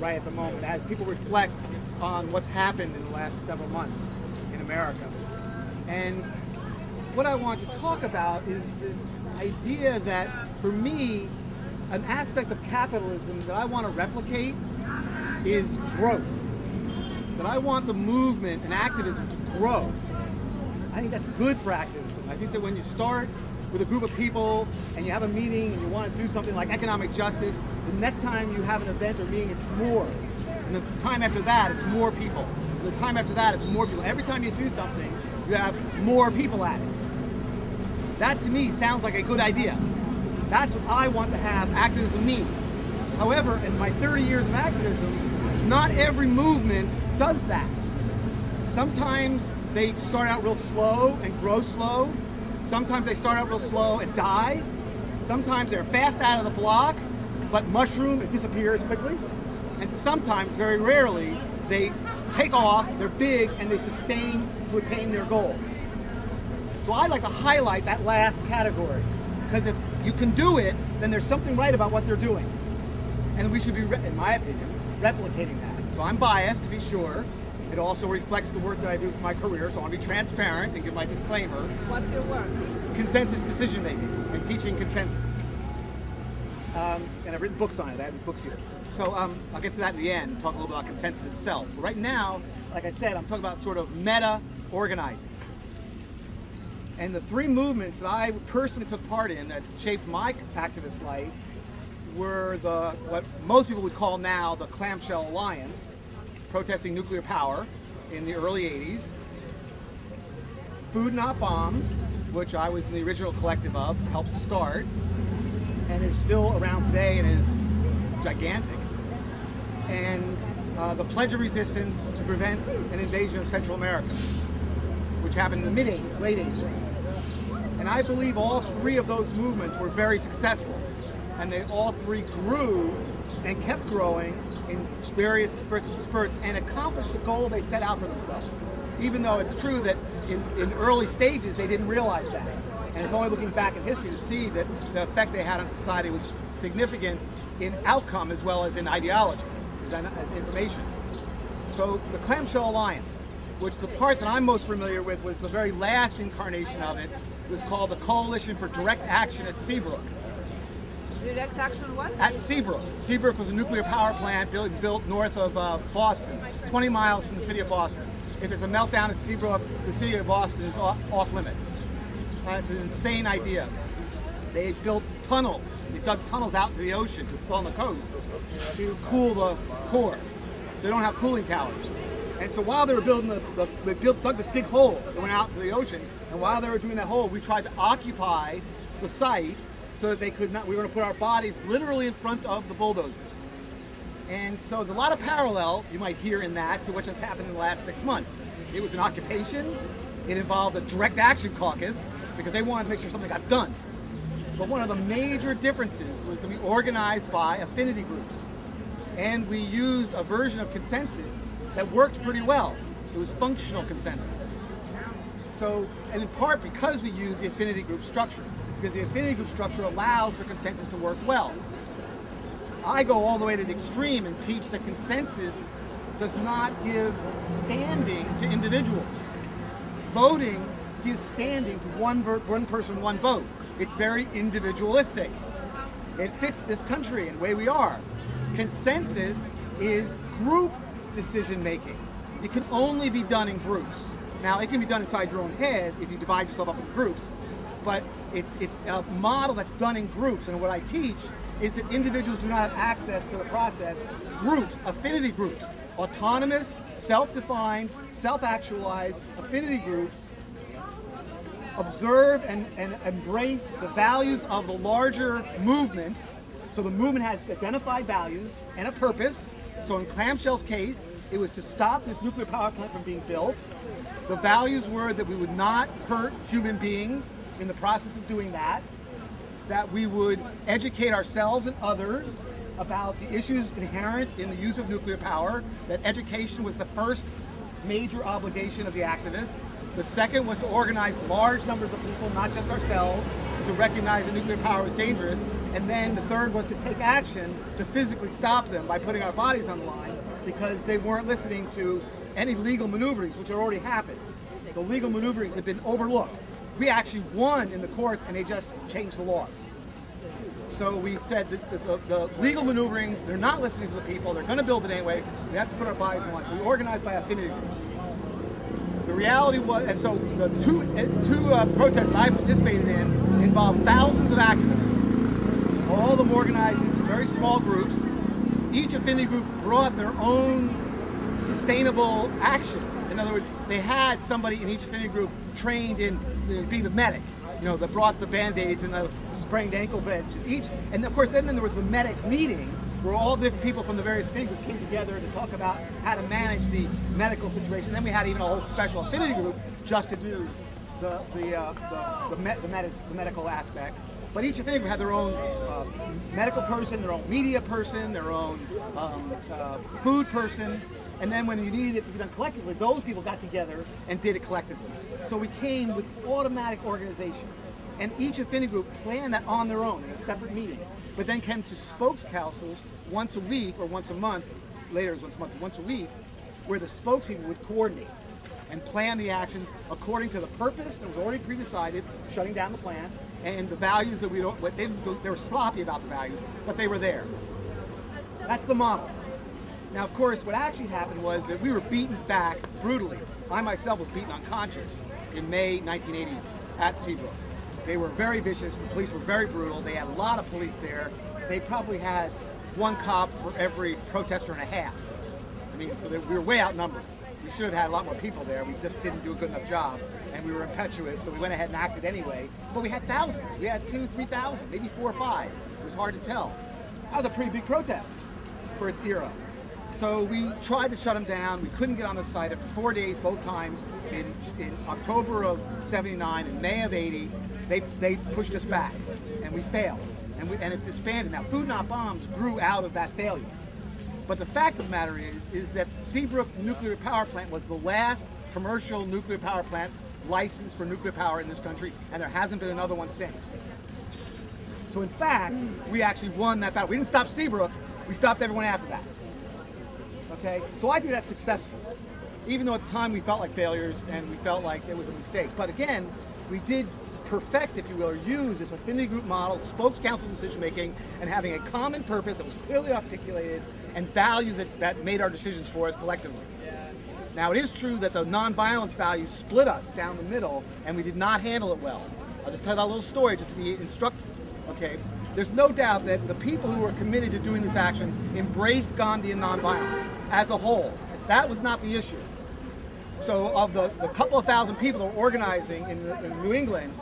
right at the moment as people reflect on what's happened in the last several months in America. And what I want to talk about is this idea that, for me, an aspect of capitalism that I want to replicate is growth. That I want the movement and activism to grow. I think that's good for activism. I think that when you start with a group of people and you have a meeting and you want to do something like economic justice, the next time you have an event or meeting, it's more. And the time after that, it's more people. And the time after that, it's more people. Every time you do something, you have more people at it. That to me sounds like a good idea. That's what I want to have activism mean. However, in my 30 years of activism, not every movement does that. Sometimes they start out real slow and grow slow. Sometimes they start out real slow and die. Sometimes they're fast out of the block, but mushroom it disappears quickly. And sometimes, very rarely, they take off, they're big, and they sustain to attain their goal. So I like to highlight that last category because if you can do it, then there's something right about what they're doing. And we should be, in my opinion, replicating that. So I'm biased, to be sure. It also reflects the work that I do for my career, so I want to be transparent and give my disclaimer. What's your work? Consensus decision making and teaching consensus. Um, and I've written books on it. I have books here. So um, I'll get to that in the end, talk a little bit about consensus itself. But right now, like I said, I'm talking about sort of meta organizing. And the three movements that I personally took part in that shaped my activist life were the what most people would call now the Clamshell Alliance, protesting nuclear power in the early 80s. Food Not Bombs, which I was in the original collective of, helped start, and is still around today and is gigantic. And uh, the Pledge of Resistance to prevent an invasion of Central America, which happened in the mid 80s, late 80s. And I believe all three of those movements were very successful. And they all three grew and kept growing in various spurts and accomplished the goal they set out for themselves. Even though it's true that in, in early stages they didn't realize that. And it's only looking back in history to see that the effect they had on society was significant in outcome as well as in ideology, uh, information. So the Clamshell Alliance, which the part that I'm most familiar with was the very last incarnation of it, was called the Coalition for Direct Action at Seabrook. Direct action what? At Seabrook. Seabrook was a nuclear power plant built, built north of uh, Boston, 20 miles from the city of Boston. If there's a meltdown at Seabrook, the city of Boston is off, off limits. Uh, it's an insane idea. They built tunnels. They dug tunnels out to the ocean, on the coast, to cool the core. So they don't have cooling towers. And so while they were building the, the they built, dug this big hole that went out to the ocean, and while they were doing that hole, we tried to occupy the site so that they could not, we were going to put our bodies literally in front of the bulldozers. And so there's a lot of parallel you might hear in that to what just happened in the last six months. It was an occupation. It involved a direct action caucus because they wanted to make sure something got done. But one of the major differences was that we organized by affinity groups. And we used a version of consensus that worked pretty well. It was functional consensus. So, and in part because we use the affinity group structure, because the affinity group structure allows for consensus to work well. I go all the way to the extreme and teach that consensus does not give standing to individuals. Voting gives standing to one, one person, one vote. It's very individualistic. It fits this country and the way we are. Consensus is group decision making. It can only be done in groups. Now, it can be done inside your own head if you divide yourself up into groups, but it's, it's a model that's done in groups. And what I teach is that individuals do not have access to the process. Groups, affinity groups, autonomous, self-defined, self-actualized affinity groups observe and, and embrace the values of the larger movement. So the movement has identified values and a purpose. So in Clamshell's case, it was to stop this nuclear power plant from being built. The values were that we would not hurt human beings in the process of doing that, that we would educate ourselves and others about the issues inherent in the use of nuclear power, that education was the first major obligation of the activists. The second was to organize large numbers of people, not just ourselves, to recognize that nuclear power was dangerous. And then the third was to take action to physically stop them by putting our bodies on the line because they weren't listening to any legal maneuverings, which had already happened. The legal maneuverings had been overlooked. We actually won in the courts and they just changed the laws. So we said that the, the, the legal maneuverings, they're not listening to the people, they're going to build it anyway, we have to put our bodies on the line. So we organized by affinity groups. The reality was, and so the two, two uh, protests that I participated in involved thousands of activists, all of them organized into very small groups. Each affinity group brought their own sustainable action. In other words, they had somebody in each affinity group trained in being the medic, you know, that brought the band-aids and the sprained ankle bandages. Each, and of course, then, then there was the medic meeting, where all the different people from the various affinity groups came together to talk about how to manage the medical situation. Then we had even a whole special affinity group just to do the the uh, the, the, med the, medical aspect. But each affinity group had their own uh, medical person, their own media person, their own um, uh, food person. And then when you needed it to be done collectively, those people got together and did it collectively. So we came with automatic organization. And each affinity group planned that on their own in a separate meeting but then came to spokes councils once a week or once a month, later it was once a month, once a week, where the spokespeople would coordinate and plan the actions according to the purpose that was already pre-decided, shutting down the plant, and the values that we don't, they, they were sloppy about the values, but they were there. That's the model. Now, of course, what actually happened was that we were beaten back brutally. I myself was beaten unconscious in May 1980 at Seabrook. They were very vicious. The police were very brutal. They had a lot of police there. They probably had one cop for every protester and a half. I mean, so we were way outnumbered. Should have had a lot more people there. We just didn't do a good enough job. And we were impetuous, so we went ahead and acted anyway. But we had thousands. We had two, three thousand, maybe four or five. It was hard to tell. That was a pretty big protest for its era. So we tried to shut them down. We couldn't get on the site after four days, both times, in, in October of 79 and May of 80 they, they pushed us back, and we failed, and, we, and it disbanded. Now, Food Not Bombs grew out of that failure. But the fact of the matter is, is that Seabrook Nuclear Power Plant was the last commercial nuclear power plant licensed for nuclear power in this country, and there hasn't been another one since. So in fact, we actually won that battle. We didn't stop Seabrook, we stopped everyone after that. Okay, so I think that's successful. Even though at the time we felt like failures and we felt like it was a mistake. But again, we did perfect, if you will, or use this affinity group model, spokes council decision making, and having a common purpose that was clearly articulated and values that, that made our decisions for us collectively. Now, it is true that the nonviolence values split us down the middle, and we did not handle it well. I'll just tell that little story just to be instructive. Okay, there's no doubt that the people who were committed to doing this action embraced Gandhian nonviolence as a whole. That was not the issue. So, of the, the couple of thousand people that were organizing in, in New England,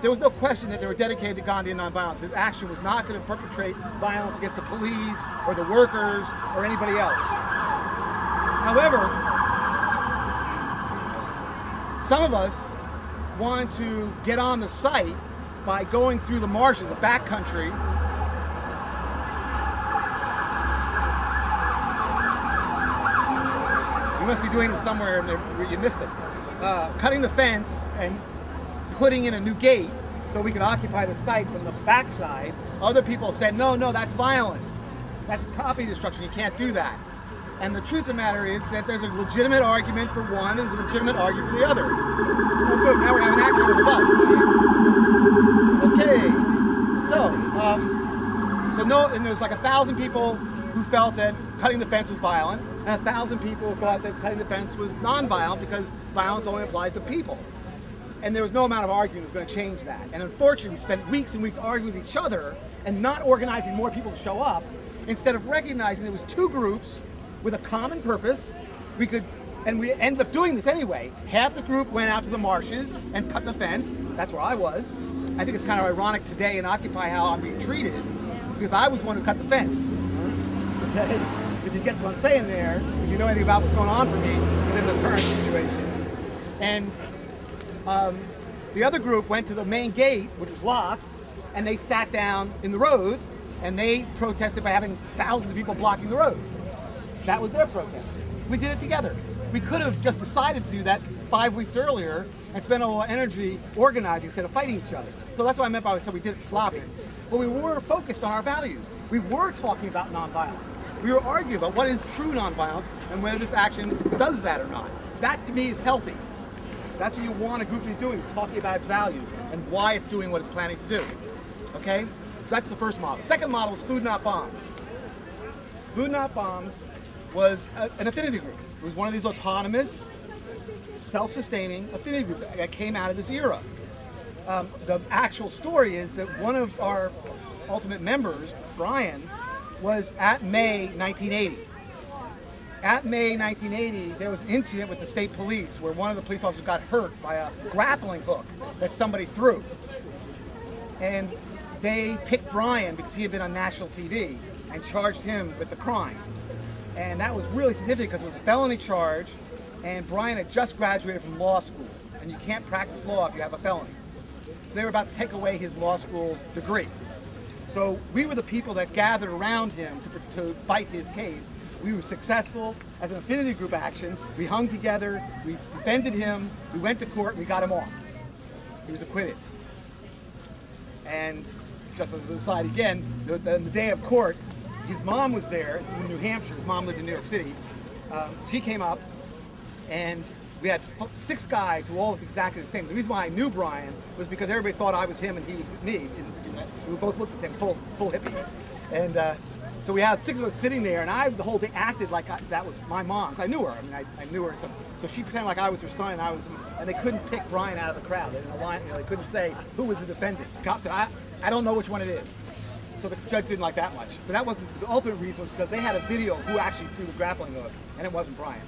there was no question that they were dedicated to Gandhian nonviolence. His action was not going to perpetrate violence against the police or the workers or anybody else. However, some of us wanted to get on the site by going through the marshes, the backcountry, You must be doing it somewhere where you missed us. Uh, cutting the fence and putting in a new gate so we could occupy the site from the backside. Other people said, no, no, that's violence. That's property destruction. You can't do that. And the truth of the matter is that there's a legitimate argument for one and there's a legitimate argument for the other. Oh, good. Now we're having an accident with the bus. Okay. So, um, so no, and there's like a thousand people who felt that cutting the fence was violent, and a thousand people who thought that cutting the fence was non-violent because violence only applies to people and there was no amount of arguing that was going to change that. And unfortunately, we spent weeks and weeks arguing with each other and not organizing more people to show up, instead of recognizing there was two groups with a common purpose. We could, and we ended up doing this anyway. Half the group went out to the marshes and cut the fence. That's where I was. I think it's kind of ironic today in Occupy how I'm being treated, because I was the one who cut the fence. Okay? If you get what I'm saying there, if you know anything about what's going on for me within the current situation. And um, the other group went to the main gate, which was locked, and they sat down in the road and they protested by having thousands of people blocking the road. That was their protest. We did it together. We could have just decided to do that five weeks earlier and spend a little energy organizing instead of fighting each other. So that's what I meant by I said we did it sloppy. But we were focused on our values. We were talking about nonviolence. We were arguing about what is true nonviolence and whether this action does that or not. That to me is healthy. That's what you want a group to be doing, talking about its values and why it's doing what it's planning to do. Okay? So that's the first model. Second model is Food Not Bombs. Food Not Bombs was a, an affinity group. It was one of these autonomous, self-sustaining affinity groups that came out of this era. Um, the actual story is that one of our ultimate members, Brian, was at May 1980. At May 1980, there was an incident with the state police where one of the police officers got hurt by a grappling hook that somebody threw. And they picked Brian because he had been on national TV and charged him with the crime. And that was really significant because it was a felony charge and Brian had just graduated from law school and you can't practice law if you have a felony. So they were about to take away his law school degree. So we were the people that gathered around him to, to fight his case. We were successful as an affinity group action. We hung together, we defended him, we went to court, we got him off. He was acquitted. And just as an aside again, the, the, the day of court, his mom was there. This is in New Hampshire. His mom lived in New York City. Um, she came up, and we had six guys who all looked exactly the same. The reason why I knew Brian was because everybody thought I was him and he was me. We both looked the same, full, full hippie. And uh, so we had six of us sitting there, and I, the whole thing, acted like I, that was my mom. I knew her. I mean, I, I knew her. So, so, she pretended like I was her son, and I was, and they couldn't pick Brian out of the crowd. They, didn't align, you know, they couldn't say who was the defendant. Cop said, I, I don't know which one it is. So the judge didn't like that much. But that wasn't the ultimate reason was because they had a video of who actually threw the grappling hook, and it wasn't Brian.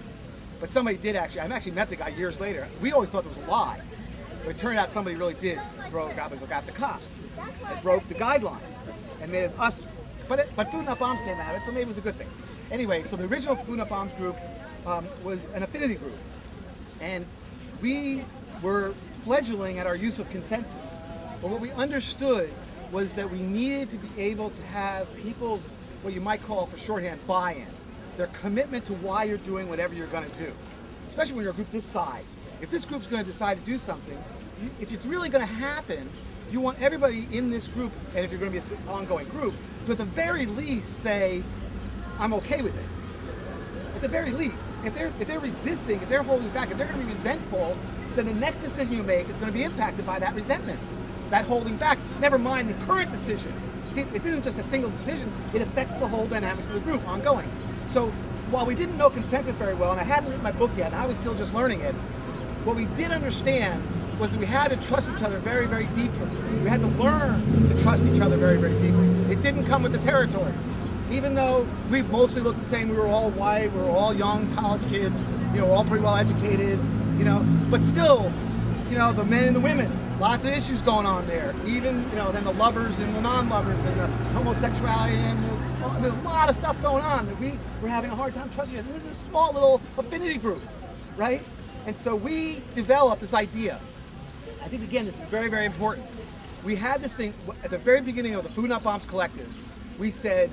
But somebody did actually, I actually met the guy years later. We always thought it was a lie. But it turned out somebody really did throw a grappling hook at the cops. It broke the guideline and made us, but, it, but Food Not Bombs came out of it, so maybe it was a good thing. Anyway, so the original Food Not Bombs group um, was an affinity group. And we were fledgling at our use of consensus. But what we understood was that we needed to be able to have people's, what you might call for shorthand, buy-in. Their commitment to why you're doing whatever you're going to do. Especially when you're a group this size. If this group's going to decide to do something, if it's really going to happen, you want everybody in this group, and if you're going to be an ongoing group, to at the very least say, I'm okay with it. At the very least. If they're, if they're resisting, if they're holding back, if they're going to be resentful, then the next decision you make is going to be impacted by that resentment, that holding back. Never mind the current decision. See, it isn't just a single decision, it affects the whole dynamics of the group ongoing. So while we didn't know consensus very well, and I hadn't written my book yet, and I was still just learning it, what we did understand was we had to trust each other very, very deeply. We had to learn to trust each other very, very deeply. It didn't come with the territory. Even though we mostly looked the same, we were all white, we were all young college kids, you know, all pretty well educated, you know, but still, you know, the men and the women, lots of issues going on there. Even, you know, then the lovers and the non-lovers and the homosexuality and the, there's a lot of stuff going on that we were having a hard time trusting. This is a small little affinity group, right? And so we developed this idea I think again, this is very, very important. We had this thing at the very beginning of the Food Not Bombs Collective. We said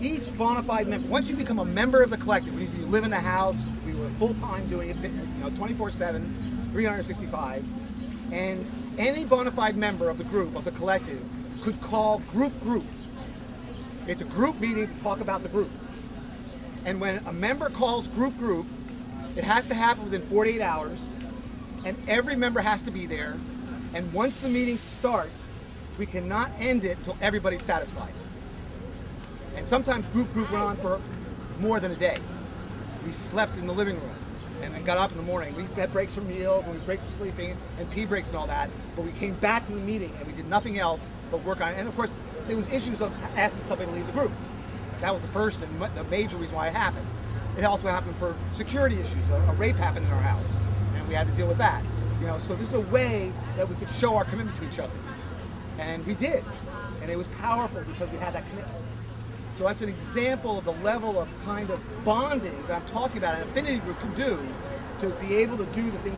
each bona fide member, once you become a member of the collective, which you live in the house, we were full time doing it, you know, 24 7, 365, and any bona fide member of the group, of the collective, could call group group. It's a group meeting to talk about the group. And when a member calls group group, it has to happen within 48 hours and every member has to be there. And once the meeting starts, we cannot end it until everybody's satisfied. And sometimes group group went on for more than a day. We slept in the living room and then got up in the morning. We had breaks for meals and we breaks for sleeping and pee breaks and all that. But we came back to the meeting and we did nothing else but work on it. And of course, there was issues of asking somebody to leave the group. That was the first and the major reason why it happened. It also happened for security issues. A, a rape happened in our house we had to deal with that. You know, so this is a way that we could show our commitment to each other. And we did. And it was powerful because we had that commitment. So that's an example of the level of kind of bonding that I'm talking about an affinity group can do to be able to do the things